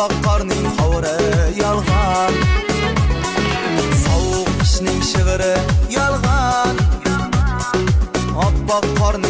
баққарның қауры ялған сауық ішінің шығыры ялған аппақ қардың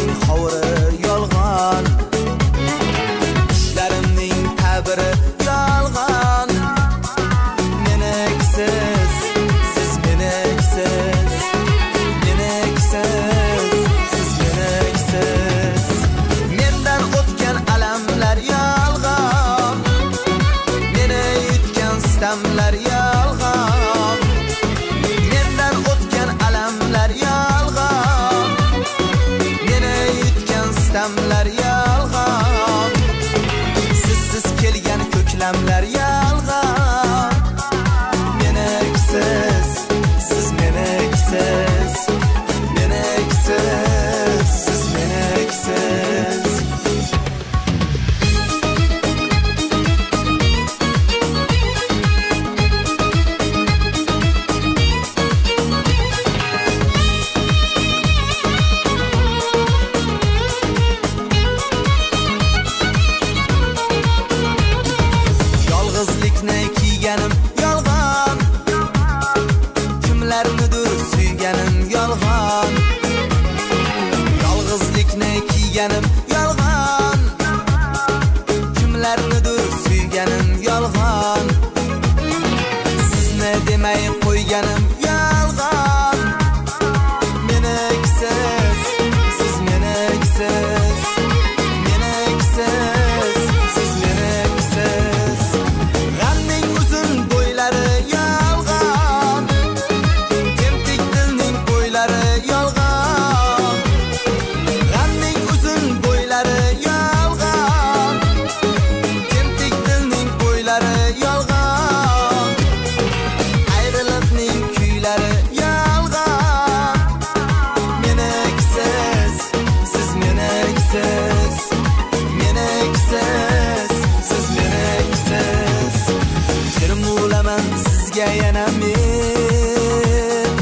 men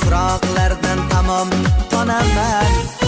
firoqlardan tamom tonaman.